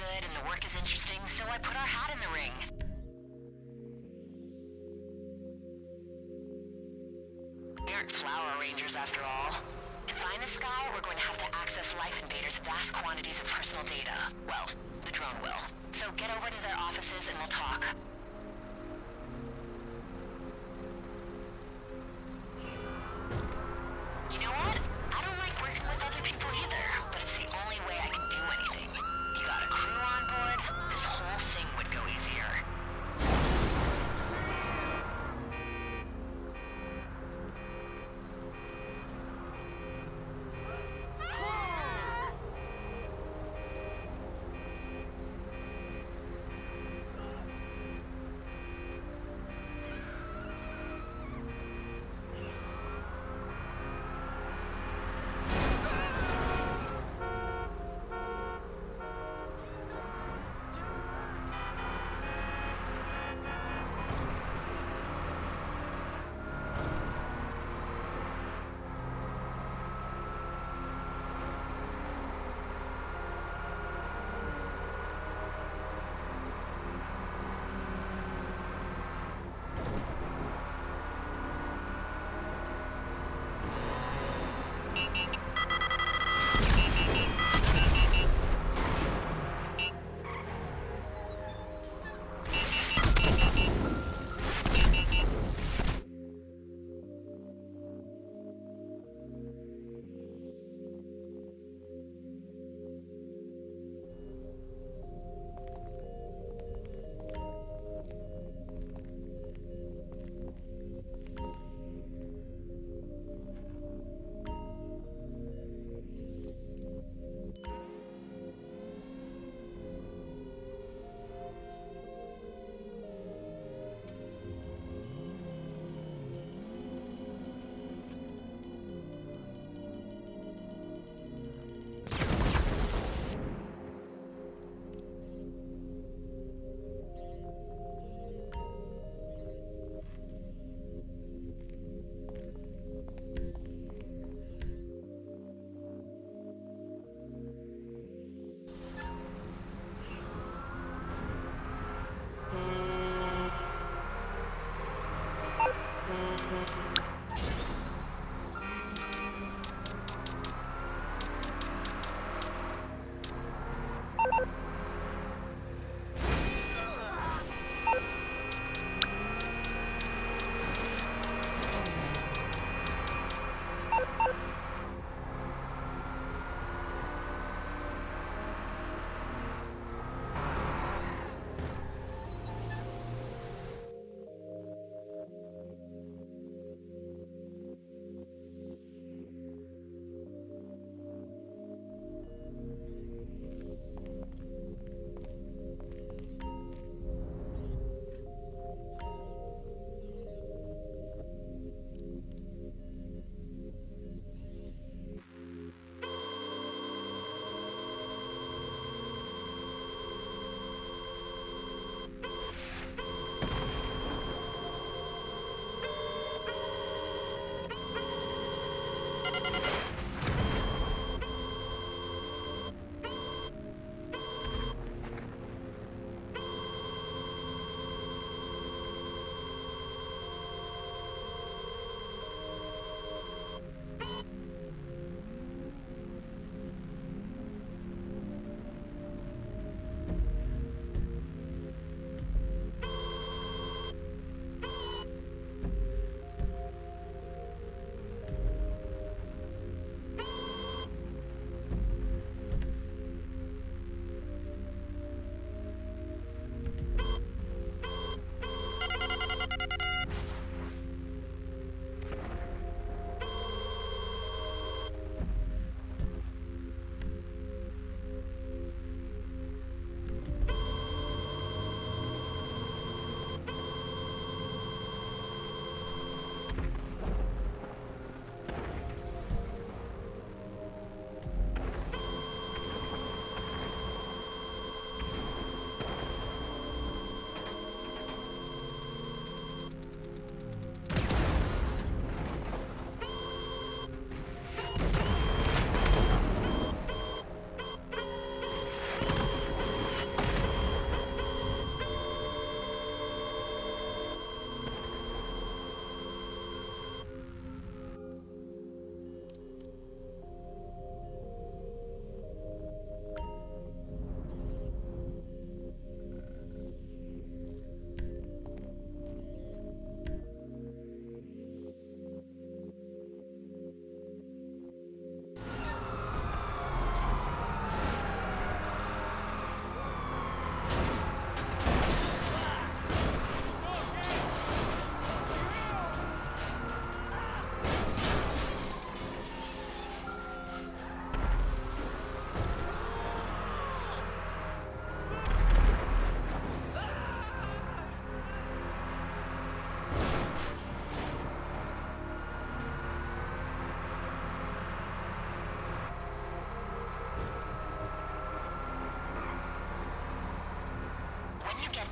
good and the work is interesting, so I put our hat in the ring. We aren't flower arrangers after all. To find the sky, we're going to have to access Life Invader's vast quantities of personal data. Well, the drone will. So get over to their offices and we'll talk.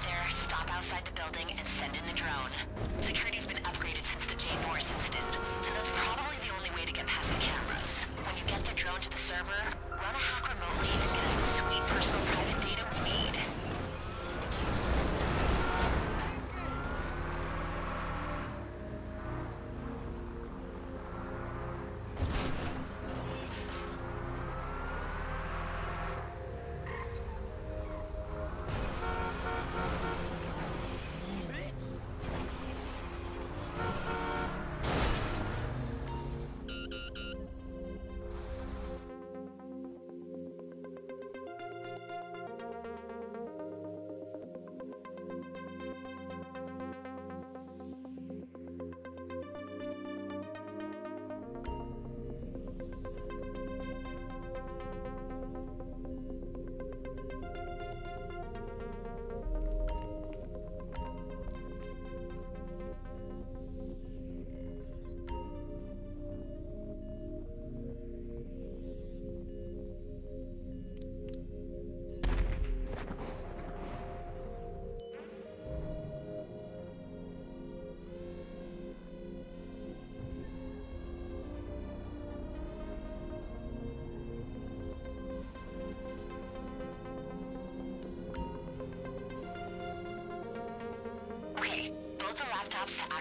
There, stop outside the building and send in the drone.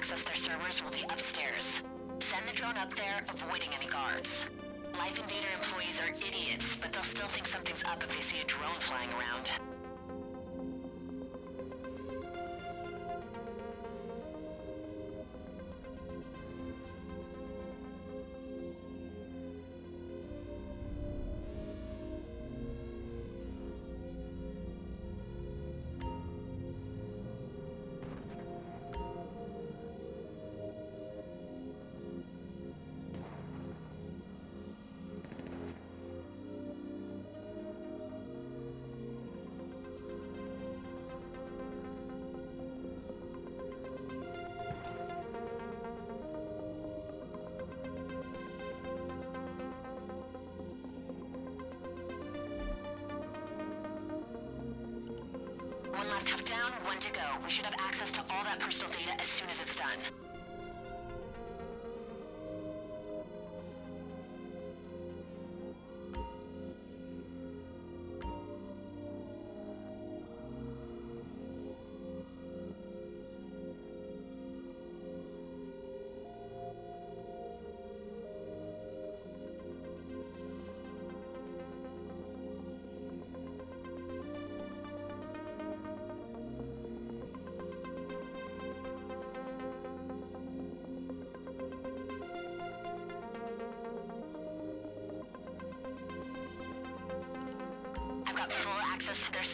Access their servers will be upstairs. Send the drone up there, avoiding any guards. Life Invader employees are idiots, but they'll still think something's up if they see a drone flying around. Down, one to go. We should have access to all that personal data as soon as it's done.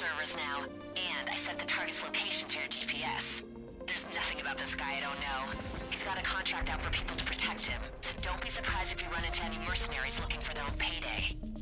Servers now, and I set the target's location to your GPS. There's nothing about this guy I don't know. He's got a contract out for people to protect him, so don't be surprised if you run into any mercenaries looking for their own payday.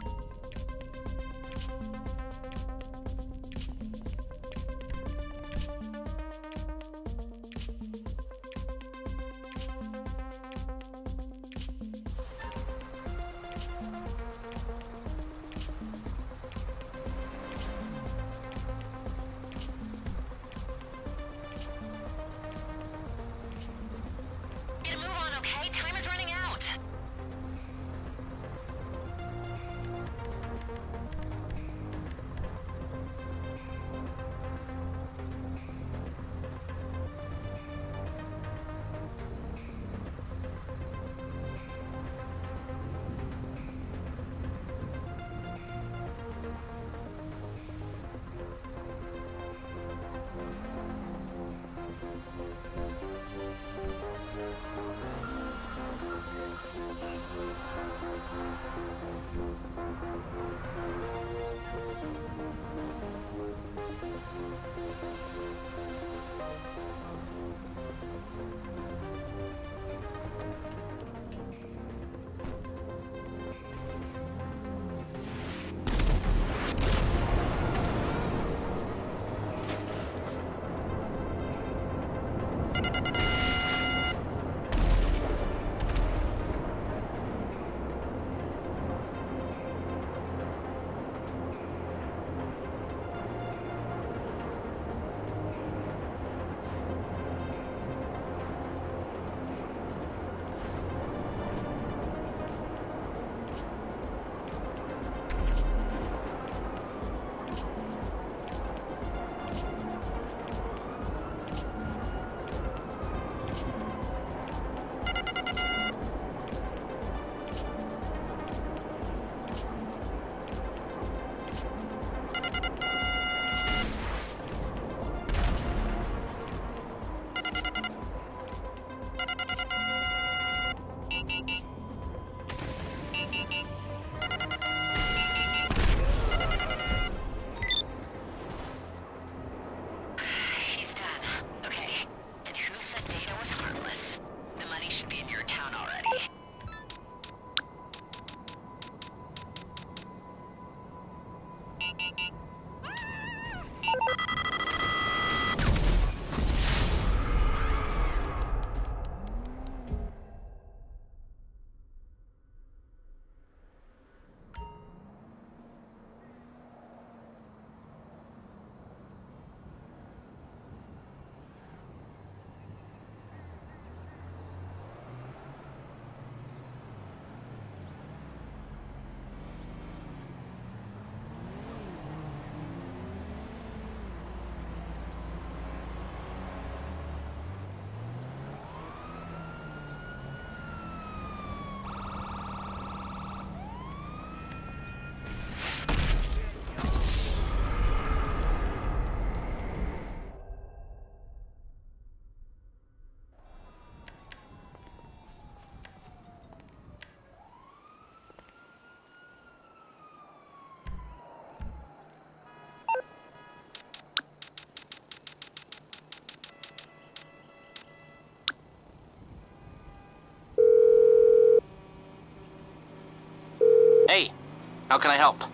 How can I help?